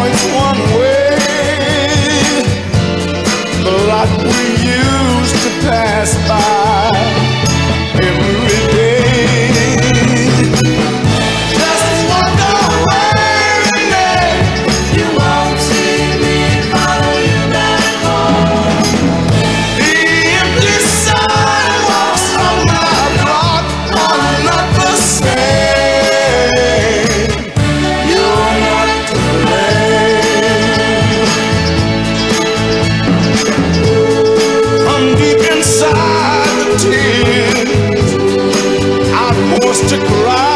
going one way. used to cry.